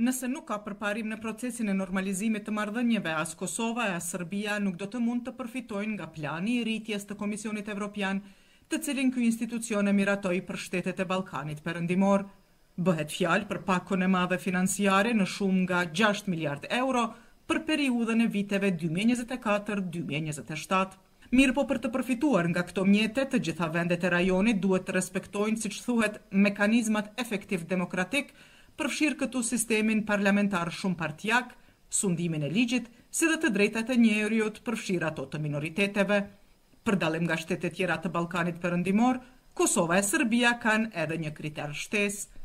Nëse nuk ka përparim në procesin e normalizimit të marrëdhënieve, as Kosova e as Serbia nuk do të mund të përfitojnë nga plani i rritjes të Komisionit Evropian, të cilin ky institucion e miratoi për shtetet e Ballkanit Perëndimor. Bëhet fjalë për pakon e madhe financiare në shumë nga gjashtë miliardë euro për periudhën e viteve dy mijë e njëzet e katër, dy mijë e njëzet e shtatë. Mirëpo për të përfituar nga këto mjete, të gjitha vendet e rajonit duhet të respektojnë, siç thuhet, mekanizmat efektiv demokratik, përfshirë këtu sistemin parlamentar shumëpartiak, sundimin e ligjit, si dhe të drejtat e njeriut, përfshirë ato të minoriteteve. Për dallim nga shtetet tjera të Ballkanit Perëndimor, Kosova e Serbia kanë edhe një kriter shtesë,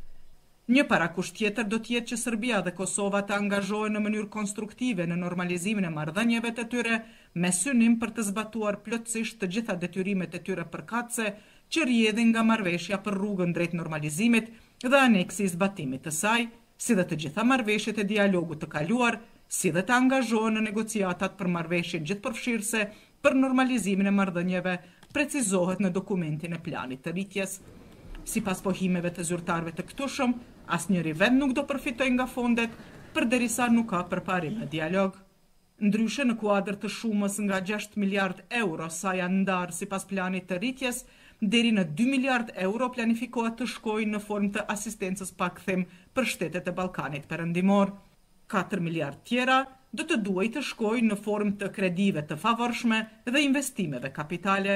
Një parakusht tjetër do të jetë që Serbia dhe Kosova të angazhohen në mënyrë konstruktive në normalizimin e marrëdhënieve të tyre me synim për të zbatuar plotësisht të gjitha detyrimet e tyre përkatëse që rrjedhin nga Marrëveshja për Rrugën drejt Normalizimit dhe Aneksi i zbatimit të saj, si dhe të gjitha marrëveshjet e dialogut të kaluar, si dhe të angazhohen në negociatat për marrëveshjen gjithëpërfshirëse për normalizimin e marrëdhënieve precizohet në dokumentin e planit të rritjes. Sipas pohimeve të zyrtarëve të këtushëm, asnjëri vend nuk do përfitojë nga fondet, përderisa nuk ka përparim në dialog. Ndryshe, në kuadër të shumës nga gjashtë miliardë euro sa janë ndarë sipas planit të rritjes, deri në dy miliardë euro planifikohet të shkojnë në formë të asistencës pa kthim për shtetet e Ballkanit Perëndimor. Katër miliardë tjera do të duhej të shkojnë në formë të kredive të favorshme dhe investimeve kapitale.